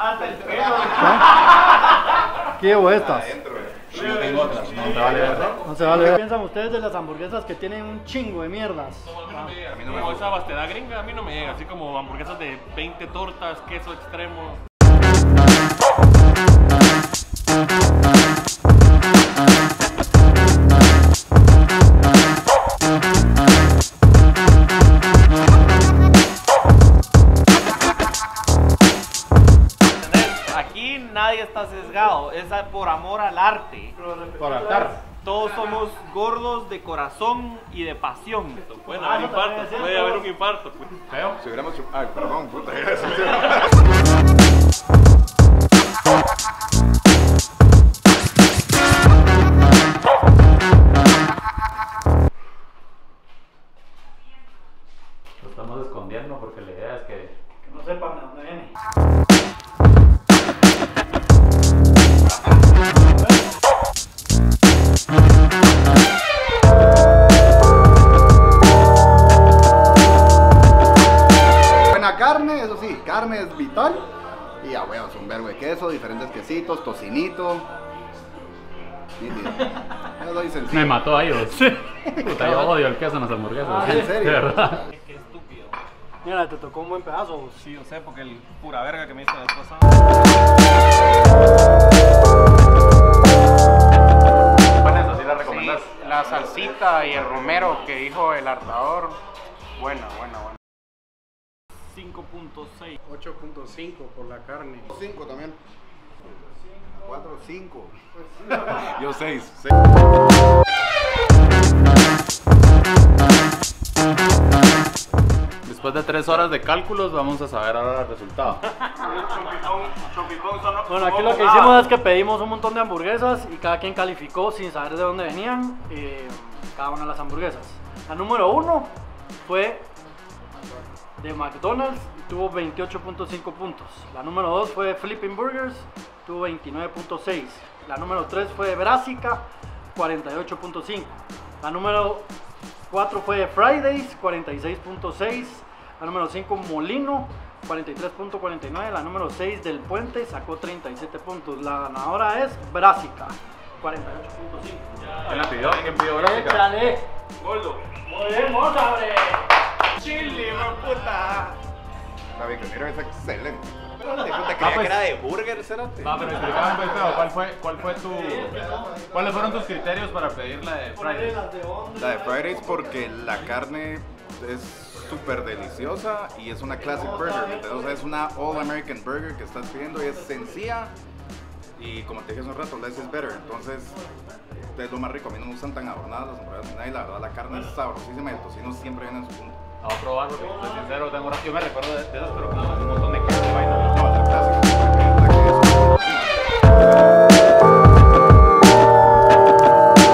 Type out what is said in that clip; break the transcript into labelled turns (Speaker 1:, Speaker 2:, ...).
Speaker 1: Hasta el pelo.
Speaker 2: ¿Qué llevo estas?
Speaker 3: Yo tengo otras, no te vale ver.
Speaker 2: No se vale. ¿Qué piensan ustedes de las hamburguesas que tienen un chingo de mierdas?
Speaker 4: A mí no me Como esa bastedad gringa, a mí no me llega. Así como hamburguesas de 20 tortas, queso extremo. Aquí nadie está sesgado, es por amor al arte.
Speaker 3: Por altar.
Speaker 4: Todos somos gordos de corazón y de pasión. Puede
Speaker 2: Ah,
Speaker 4: haber infarto, puede haber un infarto. pues.
Speaker 3: Feo.
Speaker 5: Si hubiéramos. Ay, perdón, puta.
Speaker 3: Lo estamos escondiendo porque la idea es que.
Speaker 2: Que no sepan de dónde viene.
Speaker 5: Carne es vital. Y a huevos, un verbo de queso, diferentes quesitos, tocinito. Nítido. Yo doy sencillo.
Speaker 3: Me mató ahí, vos. Puta, yo odio el queso en las hamburguesas.
Speaker 2: Ah,
Speaker 5: ¿en serio?
Speaker 3: De verdad.
Speaker 4: Qué estúpido.
Speaker 2: Mira, te tocó un buen pedazo.
Speaker 4: Sí, yo sé, porque el pura verga que me hizo la vez pasada.
Speaker 3: Bueno, eso sí la recomendás.
Speaker 6: Sí, la salsita y el romero que dijo el hartador. Buena, buena, buena.
Speaker 4: 5.6.
Speaker 6: 8.5 por la carne.
Speaker 5: 5 también. 4, 5. Yo 6.
Speaker 3: Después de tres horas de cálculos, vamos a saber ahora el resultado.
Speaker 2: Bueno, aquí lo que hicimos es que pedimos un montón de hamburguesas y cada quien calificó sin saber de dónde venían eh, cada una de las hamburguesas. La número uno fue de McDonald's y tuvo 28.5 puntos. La número dos fue Flipping Burgers, tuvo 29.6. La número tres fue Brásica, 48.5. La número 4 fue Fridays, 46.6. La número 5 Molino, 43.49. La número 6 del Puente sacó 37 puntos. La ganadora es Brásica, 48.5.
Speaker 3: ¿Quién la pidió? ¿Quién pidió gráfica?
Speaker 2: Échale.
Speaker 4: Gordo.
Speaker 2: Muy bien.
Speaker 4: Chile, man, puta.
Speaker 5: La biconera es excelente.
Speaker 3: Ah, pues.
Speaker 1: de burger, cerote.
Speaker 3: Va, pero explícame, pues, ¿cuál fue, cuál fue tu, cuáles fueron tus criterios para pedir la de Friday?
Speaker 5: La de Fridays porque la carne es súper deliciosa y es una classic burger. sea, es una all American burger que estás pidiendo y es sencilla. Y como te dije hace un rato, less is better. Entonces, es lo más rico. A mí no me gustan tan adornadas las hamburguesas ni nada, y la verdad la carne es sabrosísima y el tocino siempre viene en su punto.
Speaker 3: La a probar porque, soy sincero, tengo una... Yo me recuerdo de, de esas, pero con un montón de cosas de vaina.
Speaker 5: No,